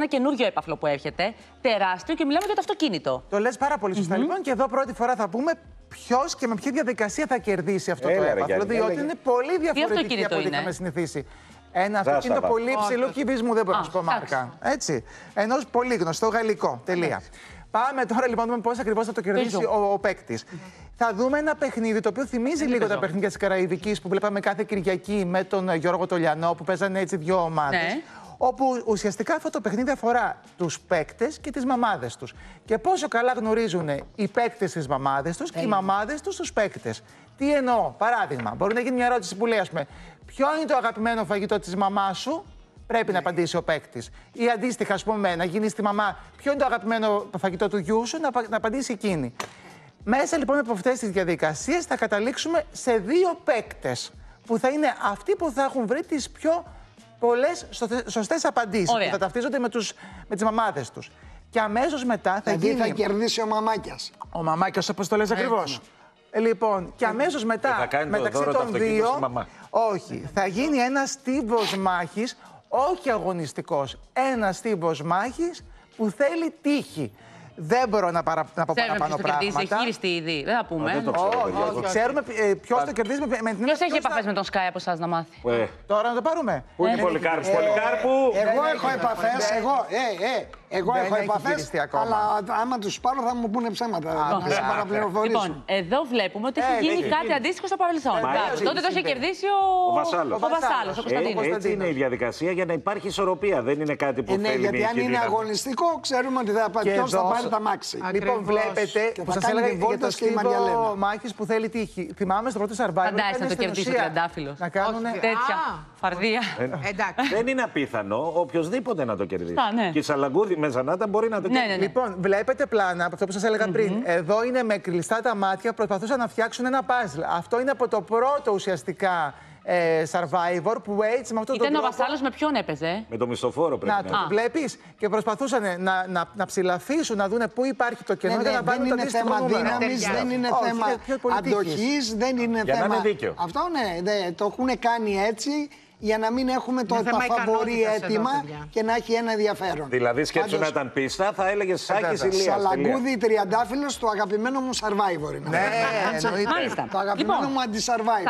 ένα καινούριο έπαφλο που έρχεται. Τεράστιο και μιλάμε για το αυτοκίνητο. Το λες πάρα πολύ σωστά. Λοιπόν, και εδώ πρώτη φορά θα πούμε ποιος και με ποια διαδικασία θα κερδίσει αυτό Έλα, το ρε, έπαθλο. Γιάννη, Διότι έλεγε. είναι πολύ διαφορετική αυτοκίνητο από ό,τι είναι; είχαμε συνηθίσει. Ένα Ζάσταβα. αυτοκίνητο πολύ Όχι, ψηλού όχι. κυβισμού, δεν μπορώ να Α, σου πω εντάξει. μάρκα. Έτσι. Ενός πολύ γνωστό γαλλικό. Τελεία. Πάμε τώρα λοιπόν να δούμε πώς ακριβώς θα το κερδίσει Παίζω. ο, ο παίκτης. Θα δούμε ένα παιχνίδι το οποίο θυμίζει λίγο τα παίζω. παιχνίδια της Καραϊβικής που βλέπαμε κάθε Κυριακή με τον ε, Γιώργο Τολιανό που παίζανε έτσι δύο ομάδες. Ναι. Όπου ουσιαστικά αυτό το παιχνίδι αφορά τους παίκτες και τις μαμάδες τους. Και πόσο καλά γνωρίζουν οι παίκτες τις μαμάδες τους και οι μαμάδες τους τους παίκτες. Τι εννοώ, παράδειγμα, μπορεί να γίνει μια ερώτηση που λέει, ας πούμε, Ποιο είναι το αγαπημένο φαγητό της μαμάς σου, Πρέπει να απαντήσει ο παίκτης. Ή αντίστοιχα, ας πούμε, να γίνει στη μαμά, ποιο είναι το αγαπημένο φαγητό του γιού σου, να, πα- να απαντήσει εκείνη. Μέσα λοιπόν από αυτές τις διαδικασίες θα καταλήξουμε σε δύο παίκτες. Που θα είναι αυτοί που θα έχουν βρει τις πιο πολλές σωστές απαντήσεις. Ωραία. Που θα ταυτίζονται με, τους, με τις μαμάδες τους. Και αμέσως μετά θα Δηλαδή γίνει. θα κερδίσει ο μαμάκιας. Ο μαμάκιος, όπως το λες ακριβώς. Ε, Λοιπόν, και αμέσως μετά, Και θα κάνει το μεταξύ δώρο το των αυτοκίνητο δύο, στη μαμά. όχι, θα γίνει ένας τύπος μάχης, όχι αγωνιστικός, ένας τύπος μάχης που θέλει τύχη. Δεν μπορώ να, παρα, να πω Ξέρουμε ποιο παραπάνω το κερδίσει. Έχει πράγματα. γυριστεί ήδη. Δεν θα πούμε. δεν το ξέρω, Όχι, παιδιά. όχι, ξέρουμε ποιος το κερδίζει με, με την Ποιος έννοια έχει ποιος θα- επαφέ με τον Sky από εσάς να μάθει; Ε, Τώρα να το πάρουμε. Πού είναι η Πολυκάρπου, Πολυκάρπου! Εγώ δεν έχω έχει επαφές, επαφές. εγώ, ε, ε, εγώ Δεν έχω έχει επαφές. γυριστεί ακόμα. Αλλά άμα τους πάρω θα μου πούνε ψέματα. Να σε α, παραπληροφορήσω. Λοιπόν, εδώ βλέπουμε ότι έχει Ε, γίνει έχει κάτι γίνει. αντίστοιχο στο παρελθόν. Μα Μπράβο. έτσι Τότε το είχε συμβαίνει. κερδίσει ο, Ο Βασάλος. Ο Βασάλος, ο Ε, Κωνσταντίνος. έτσι είναι η διαδικασία για να υπάρχει ισορροπία. Δεν είναι κάτι που Ε, ναι, θέλει γιατί μια αν είναι δύναμη. αγωνιστικό, ξέρουμε ότι θα, Και ποιος θα εδώ- πάρει τα μάξι. Λοιπόν, βλέπετε Και που θα σας κάνει έλεγα την για το βόλτα και η στίβο Μαριαλένα. μάχης που θέλει τύχη. Θυμάμαι στο πρώτο survivor. Φαντάζεσαι να έπαιρνε το στην κερδίσει ο ουσία Τριαντάφυλλος. Να κάνουν. Τέτοια. Φαρδία. Εντάξει. Δεν είναι απίθανο οποιοδήποτε να το κερδίσει. Σωστά, ναι. Και η Σαλαγκούδη μέσα να ήταν μπορεί να το Ναι, κερδίσει. ναι, ναι. Λοιπόν, βλέπετε πλάνα από αυτό που σας έλεγα πριν. Εδώ είναι με κλειστά τα μάτια, προσπαθούσαν να φτιάξουν ένα puzzle. Αυτό είναι από το πρώτο ουσιαστικά ε, survivor που έτσι με αυτόν τον Ήταν ο τρόπο. Βασάλο με ποιον έπαιζε; Με το μισθοφόρο πρέπει Να να, το είναι. βλέπεις και προσπαθούσαν να, να, να ψηλαφίσουν, να δουν πού υπάρχει το κενό Ναι, για ναι, να δεν βάλουν το είναι αντίστοιχο θέμα νούμερο. δύναμης, δεν είναι Όχι, θέμα είναι πιο πολύ τύχης. αντοχής, δεν είναι Για να θέμα. είναι δίκαιο. Αυτό ναι, ναι, το έχουν κάνει έτσι για να μην έχουμε το Είναι θέμα επαφαβορή ικανότητας εδώ, έτοιμα παιδιά. και να έχει ένα ενδιαφέρον. Δηλαδή σκέψου Πάντως, να ήταν πίστα, θα έλεγε Σάκης βέβαια. Ηλίας. τελεία. Σαλαγκούδι τριαντάφυλλος, το αγαπημένο μου survivor είναι. Ναι, αυτό. εννοείται. Μάλιστα. Το αγαπημένο Λοιπόν, μου αντι-survivor.